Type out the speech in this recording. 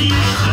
see.